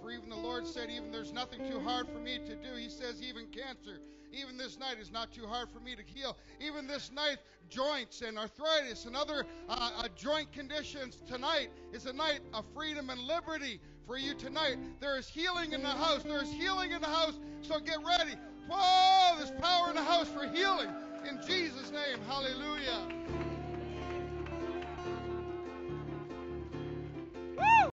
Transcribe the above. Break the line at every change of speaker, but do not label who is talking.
for even the Lord said, even there's nothing too hard for me to do. He says, even cancer, even this night is not too hard for me to heal. Even this night, joints and arthritis and other uh, uh, joint conditions. Tonight is a night of freedom and liberty for you tonight. There is healing in the house. There is healing in the house. So get ready. Whoa, there's power in the house for healing. In Jesus' name, hallelujah.